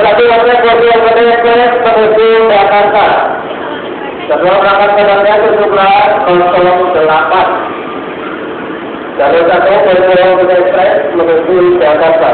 Berarti waktu Bogor Gede menuju Jakarta. Sebelum berangkat ke Bandar itu sebelah 08. Jalur satu Bogor Gede menuju Jakarta.